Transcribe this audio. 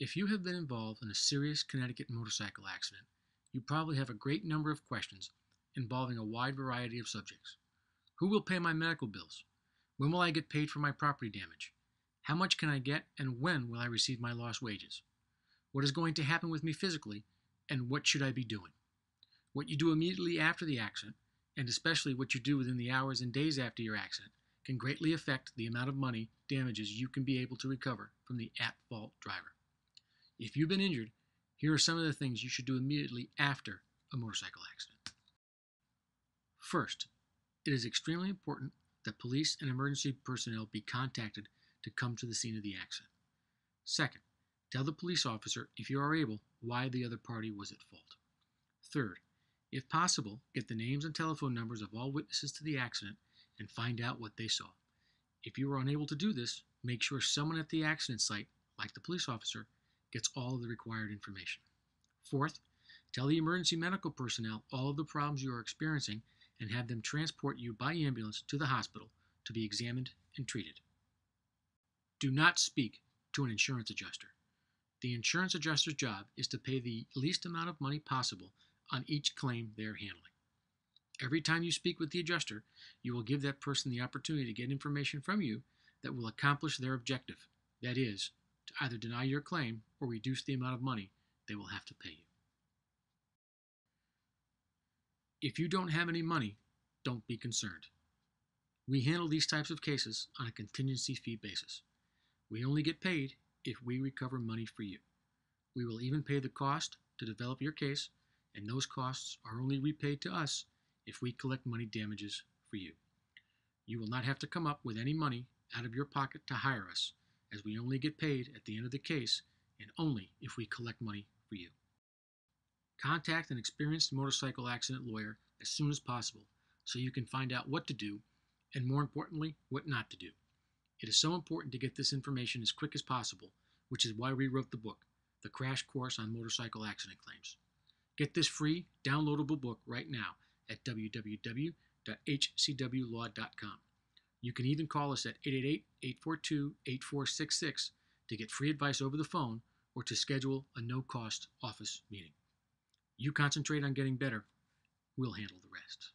If you have been involved in a serious Connecticut motorcycle accident, you probably have a great number of questions involving a wide variety of subjects. Who will pay my medical bills? When will I get paid for my property damage? How much can I get and when will I receive my lost wages? What is going to happen with me physically and what should I be doing? What you do immediately after the accident, and especially what you do within the hours and days after your accident, can greatly affect the amount of money damages you can be able to recover from the at fault driver. If you've been injured, here are some of the things you should do immediately after a motorcycle accident. First, it is extremely important that police and emergency personnel be contacted to come to the scene of the accident. Second, tell the police officer, if you are able, why the other party was at fault. Third, if possible, get the names and telephone numbers of all witnesses to the accident and find out what they saw. If you are unable to do this, make sure someone at the accident site, like the police officer, gets all of the required information. Fourth, tell the emergency medical personnel all of the problems you are experiencing and have them transport you by ambulance to the hospital to be examined and treated. Do not speak to an insurance adjuster. The insurance adjuster's job is to pay the least amount of money possible on each claim they are handling. Every time you speak with the adjuster, you will give that person the opportunity to get information from you that will accomplish their objective that is, either deny your claim or reduce the amount of money they will have to pay you. If you don't have any money, don't be concerned. We handle these types of cases on a contingency fee basis. We only get paid if we recover money for you. We will even pay the cost to develop your case, and those costs are only repaid to us if we collect money damages for you. You will not have to come up with any money out of your pocket to hire us, as we only get paid at the end of the case and only if we collect money for you. Contact an experienced motorcycle accident lawyer as soon as possible so you can find out what to do and, more importantly, what not to do. It is so important to get this information as quick as possible, which is why we wrote the book, The Crash Course on Motorcycle Accident Claims. Get this free, downloadable book right now at www.hcwlaw.com. You can even call us at 888 842 8466 to get free advice over the phone or to schedule a no cost office meeting. You concentrate on getting better, we'll handle the rest.